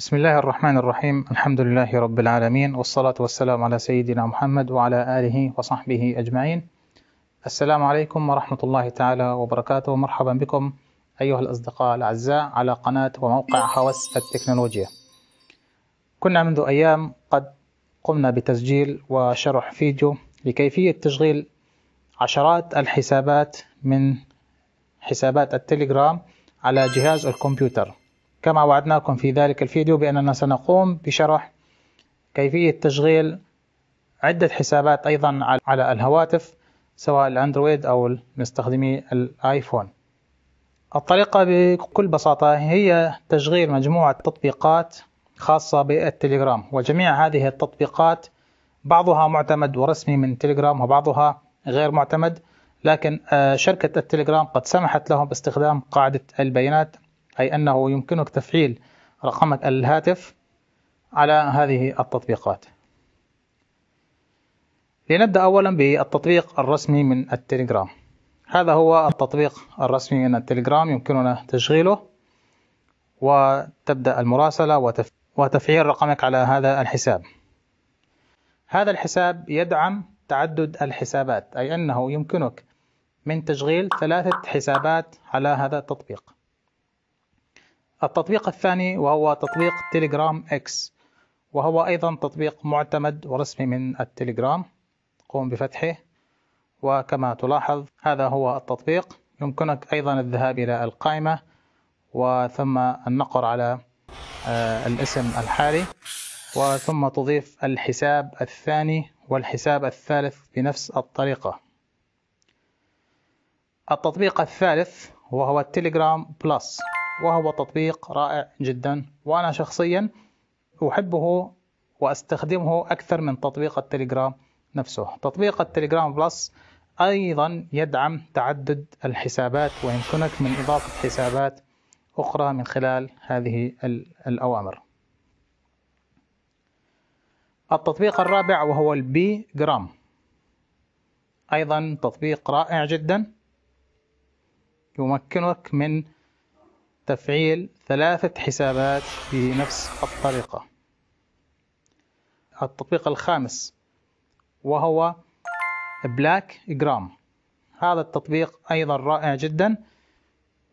بسم الله الرحمن الرحيم الحمد لله رب العالمين والصلاة والسلام على سيدنا محمد وعلى آله وصحبه أجمعين السلام عليكم ورحمة الله تعالى وبركاته مرحبا بكم أيها الأصدقاء الأعزاء على قناة وموقع هوس التكنولوجيا كنا منذ أيام قد قمنا بتسجيل وشرح فيديو لكيفية تشغيل عشرات الحسابات من حسابات التليجرام على جهاز الكمبيوتر كما وعدناكم في ذلك الفيديو بأننا سنقوم بشرح كيفية تشغيل عدة حسابات أيضا على الهواتف سواء الأندرويد أو مستخدمي الآيفون. الطريقة بكل بساطة هي تشغيل مجموعة تطبيقات خاصة بالتليجرام وجميع هذه التطبيقات بعضها معتمد ورسمي من تليجرام وبعضها غير معتمد لكن آه، شركة التليجرام قد سمحت لهم باستخدام قاعدة البيانات أي أنه يمكنك تفعيل رقمك الهاتف على هذه التطبيقات. لنبدأ أولا بالتطبيق الرسمي من التليجرام. هذا هو التطبيق الرسمي من التليجرام يمكننا تشغيله وتبدأ المراسلة وتفعيل رقمك على هذا الحساب. هذا الحساب يدعم تعدد الحسابات أي أنه يمكنك من تشغيل ثلاثة حسابات على هذا التطبيق. التطبيق الثاني وهو تطبيق Telegram X وهو أيضا تطبيق معتمد ورسمي من التليجرام قوم بفتحه. وكما تلاحظ هذا هو التطبيق. يمكنك أيضا الذهاب إلى القائمة وثم النقر على آه، الاسم الحالي وثم تضيف الحساب الثاني والحساب الثالث بنفس الطريقة. التطبيق الثالث وهو ال Telegram Plus. وهو تطبيق رائع جدا. وأنا شخصيا أحبه وأستخدمه أكثر من تطبيق التليجرام نفسه. تطبيق ال Telegram Plus أيضا يدعم تعدد الحسابات ويمكنك من إضافة حسابات أخرى من خلال هذه الأوامر. التطبيق الرابع وهو ال BGram أيضا تطبيق رائع جدا. يمكنك من تفعيل ثلاثة حسابات بنفس الطريقة. التطبيق الخامس وهو BlackGram هذا التطبيق أيضا رائع جدا.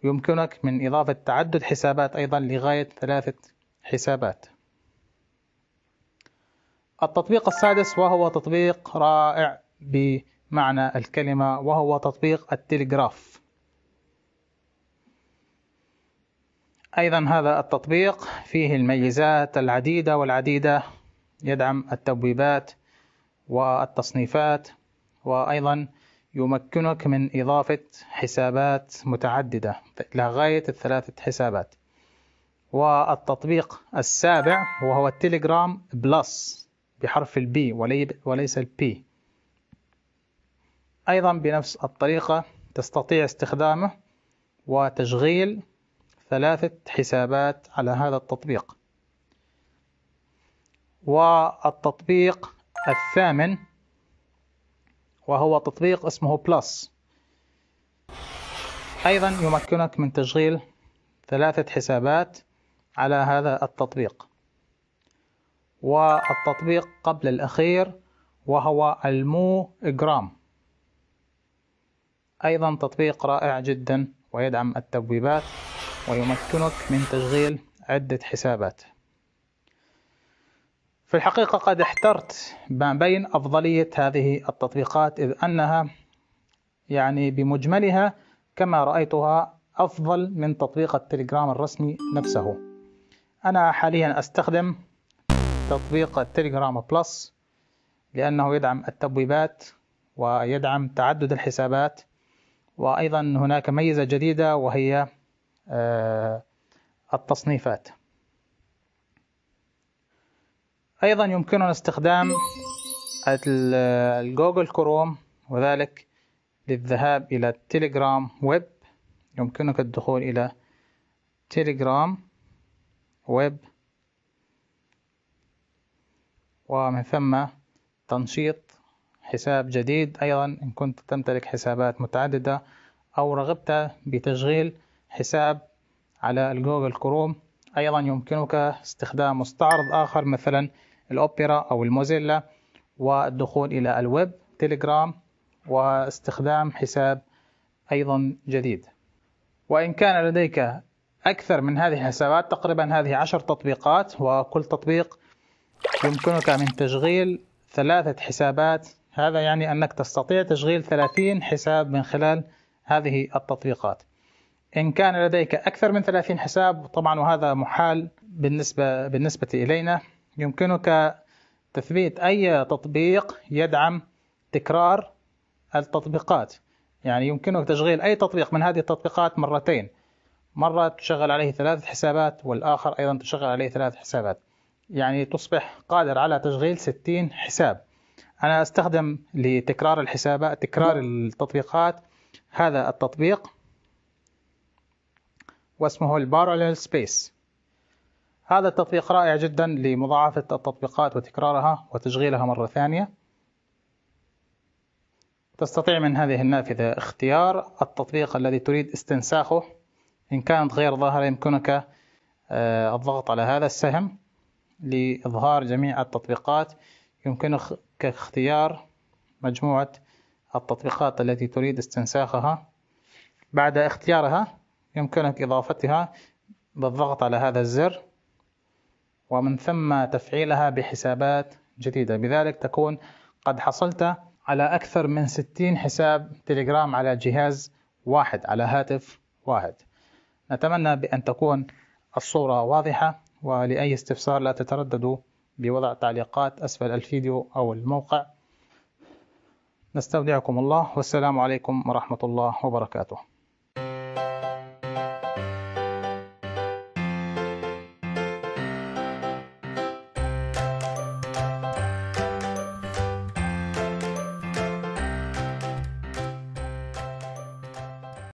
يمكنك من إضافة تعدد حسابات أيضا لغاية ثلاثة حسابات. التطبيق السادس وهو تطبيق رائع بمعنى الكلمة وهو تطبيق التلغراف. أيضا هذا التطبيق فيه الميزات العديدة والعديدة يدعم التبويبات والتصنيفات وأيضا يمكنك من إضافة حسابات متعددة إلى غاية الثلاثة حسابات. والتطبيق السابع وهو ال Telegram Plus بحرف ال P وليس ال B أيضا بنفس الطريقة تستطيع استخدامه وتشغيل ثلاثة حسابات على هذا التطبيق. والتطبيق الثامن وهو تطبيق اسمه بلس. أيضا يمكنك من تشغيل ثلاثة حسابات على هذا التطبيق. والتطبيق قبل الأخير وهو المو جرام. أيضا تطبيق رائع جدا ويدعم التبويبات. ويمكنك من تشغيل عدة حسابات. في الحقيقة قد احترت ما بين أفضلية هذه التطبيقات إذ أنها يعني بمجملها كما رأيتها أفضل من تطبيق التليجرام الرسمي نفسه. أنا حاليا أستخدم تطبيق التليجرام بلس لأنه يدعم التبويبات ويدعم تعدد الحسابات وأيضا هناك ميزة جديدة وهي التصنيفات. أيضا يمكننا استخدام ال Google Chrome وذلك للذهاب إلى Telegram Web. يمكنك الدخول إلى Telegram Web. ومن ثم تنشيط حساب جديد. أيضا إن كنت تمتلك حسابات متعددة أو رغبت بتشغيل حساب على ال Google Chrome. أيضا يمكنك استخدام مستعرض آخر مثلا الأوبرا أو ال Mozilla والدخول إلى ال Web Telegram واستخدام حساب أيضا جديد. وإن كان لديك أكثر من هذه الحسابات تقريبا هذه عشر تطبيقات وكل تطبيق يمكنك من تشغيل ثلاثة حسابات. هذا يعني أنك تستطيع تشغيل 30 حساب من خلال هذه التطبيقات. إن كان لديك أكثر من 30 حساب طبعا وهذا محال بالنسبة, بالنسبة إلينا. يمكنك تثبيت أي تطبيق يدعم تكرار التطبيقات. يعني يمكنك تشغيل أي تطبيق من هذه التطبيقات مرتين. مرة تشغل عليه ثلاث حسابات والآخر أيضا تشغل عليه ثلاث حسابات. يعني تصبح قادر على تشغيل 60 حساب. أنا أستخدم لتكرار الحسابات تكرار التطبيقات هذا التطبيق. واسمه الباراليل سبيس. هذا التطبيق رائع جدا لمضاعفة التطبيقات وتكرارها وتشغيلها مرة ثانية. تستطيع من هذه النافذة اختيار التطبيق الذي تريد استنساخه. إن كانت غير ظاهرة يمكنك آه، الضغط على هذا السهم لإظهار جميع التطبيقات. يمكنك اختيار مجموعة التطبيقات التي تريد استنساخها. بعد اختيارها يمكنك إضافتها بالضغط على هذا الزر ومن ثم تفعيلها بحسابات جديدة. بذلك تكون قد حصلت على أكثر من 60 حساب تليجرام على جهاز واحد على هاتف واحد. نتمنى بأن تكون الصورة واضحة ولأي استفسار لا تترددوا بوضع تعليقات أسفل الفيديو أو الموقع. نستودعكم الله والسلام عليكم ورحمة الله وبركاته.